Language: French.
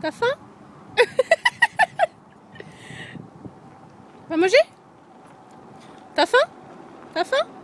T'as faim Va manger? T'as faim? T'as faim?